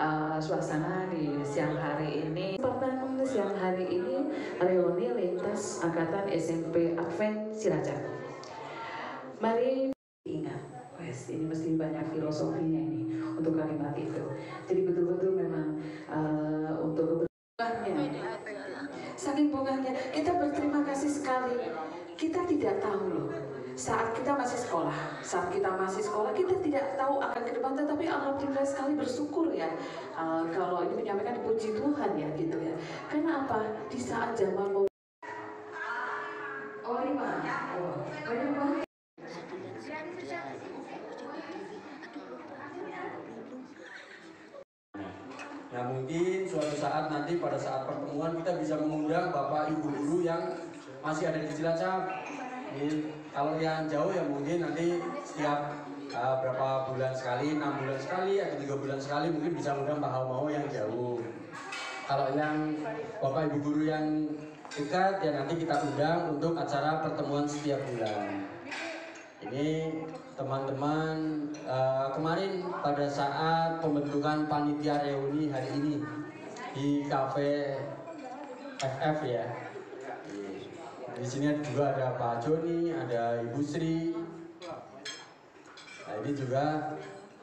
uh, suasana di siang hari ini. Kesempatan siang hari ini reuni lintas angkatan SMP Advent Cilacap. Mari ingat, wes ini mesti banyak filosofinya ini untuk kalimat itu. Jadi betul-betul memang uh, untuk keberkahannya. Saking bunganya, kita berterima kasih sekali. Kita tidak tahu loh, saat kita masih sekolah, saat kita masih sekolah kita tidak tahu akan ke depan, tetapi alhamdulillah sekali bersyukur ya uh, kalau ini menyampaikan puji Tuhan ya gitu ya. Karena apa? Di saat zaman mau Oh lima, oh. Nah mungkin suatu saat nanti pada saat pertemuan kita bisa mengundang bapak ibu guru yang masih ada di Cilacap. Ini, kalau yang jauh ya mungkin nanti setiap uh, berapa bulan sekali, enam bulan sekali atau tiga bulan sekali mungkin bisa undang mau mau yang jauh. Kalau yang bapak ibu guru yang dekat ya nanti kita undang untuk acara pertemuan setiap bulan. Ini teman-teman uh, kemarin pada saat pembentukan panitia reuni hari ini di cafe FF ya. Di sini juga ada Pak Joni, ada Ibu Sri. Nah ini juga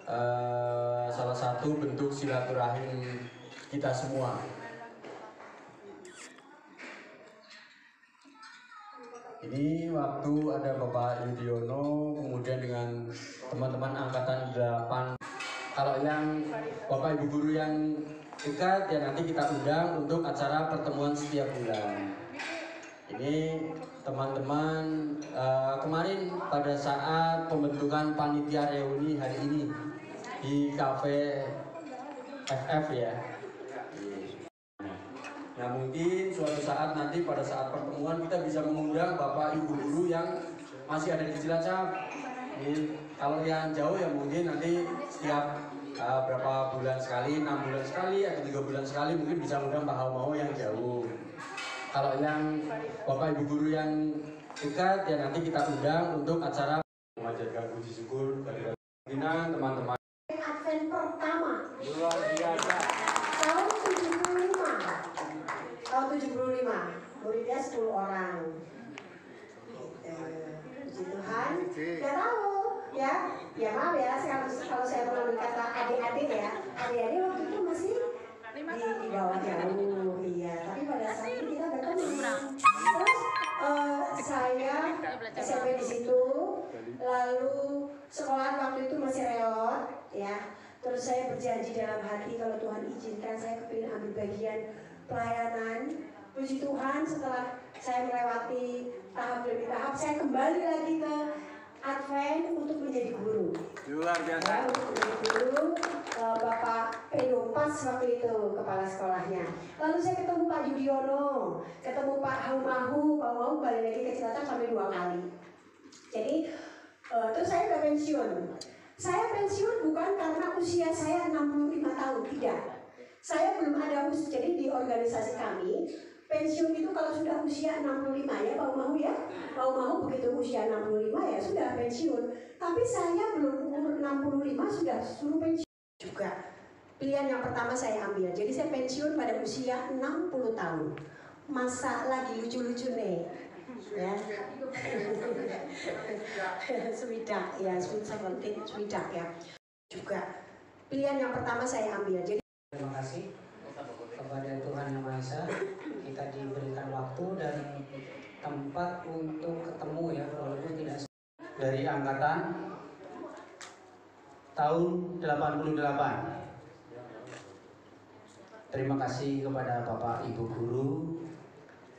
uh, salah satu bentuk silaturahim kita semua. Ini waktu ada Bapak Yudiono, kemudian dengan teman-teman angkatan 8. Kalau yang Bapak Ibu guru yang dekat ya nanti kita undang untuk acara pertemuan setiap bulan. Ini teman-teman uh, kemarin pada saat pembentukan panitia reuni hari ini di cafe FF ya. Nah mungkin suatu saat nanti pada saat pertemuan kita bisa mengundang bapak ibu guru yang masih ada di Cilacap. Ini, kalau yang jauh ya mungkin nanti setiap uh, berapa bulan sekali, enam bulan sekali atau tiga bulan sekali mungkin bisa undang mau mau yang jauh. Kalau yang bapak ibu guru yang dekat ya nanti kita undang untuk acara mengajarkan puji syukur dari pimpinan teman-teman. Advent pertama. Luar biasa. tahun 75 tahun 75 muridnya 10 orang. Eh, puji Tuhan. Nggak tahu ya. Ya maaf ya saya kalau, saya mengambil kata adik-adik ya. Adik-adik waktu itu masih di, di bawah jauh terus saya berjanji dalam hati kalau Tuhan izinkan saya kepingin ambil bagian pelayanan puji Tuhan setelah saya melewati tahap demi tahap saya kembali lagi ke Advent untuk menjadi guru Luar ya, untuk menjadi guru eh, Bapak Pedompas waktu itu kepala sekolahnya. Lalu saya ketemu Pak Yudiono, ketemu Pak Haumahu, Pak Haumahu balik lagi ke Cilacap sampai dua kali. Jadi eh, terus saya udah pensiun. Saya pensiun bukan karena usia saya 65 tahun, tidak. Saya belum ada usia, jadi di organisasi kami pensiun itu kalau sudah usia 65 ya Pak Mahu ya Pak Mahu begitu usia 65 ya sudah pensiun. Tapi saya belum umur 65 sudah suruh pensiun juga. Pilihan yang pertama saya ambil jadi saya pensiun pada usia 60 tahun. Masa lagi lucu-lucu nih ya swidak ya sweet seventeen swidak ya. Juga pilihan yang pertama saya ambil. Jadi Terima kasih kepada Tuhan Yang Maha Esa. Kita diberikan waktu dan tempat untuk ketemu ya walaupun tidak dari angkatan tahun 88. Terima kasih kepada Bapak Ibu guru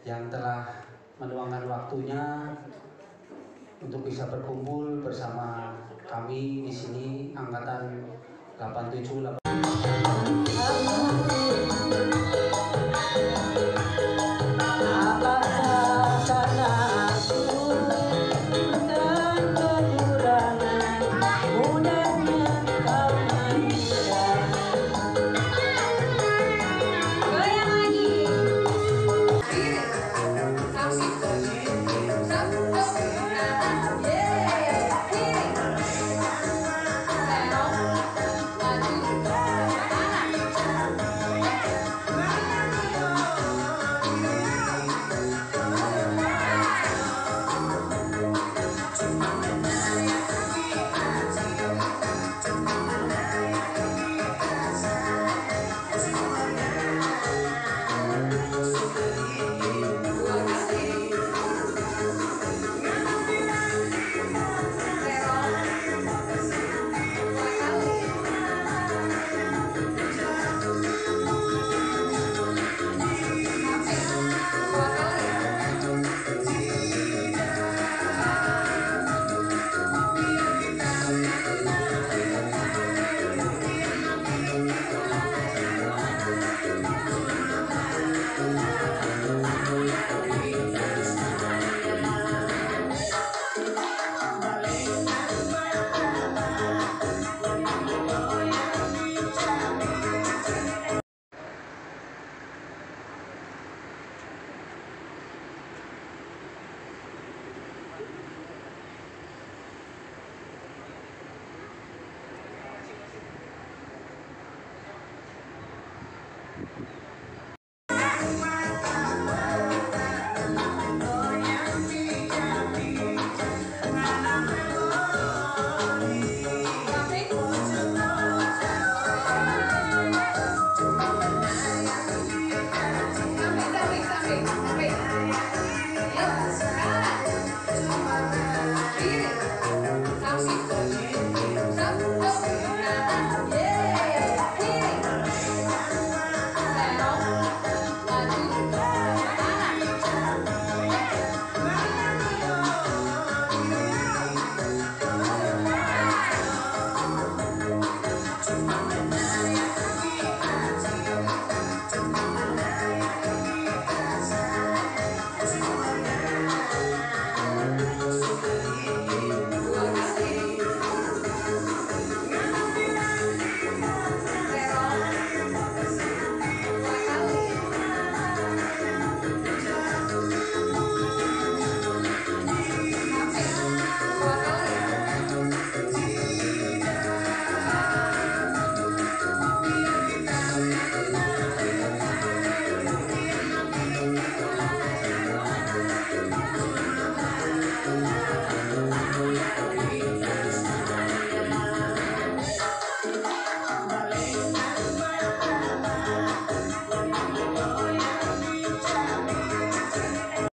yang telah meluangkan waktunya untuk bisa berkumpul bersama kami di sini angkatan 87 8